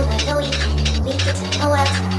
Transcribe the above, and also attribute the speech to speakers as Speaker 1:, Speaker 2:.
Speaker 1: Louis, Louis, Louis, Louis,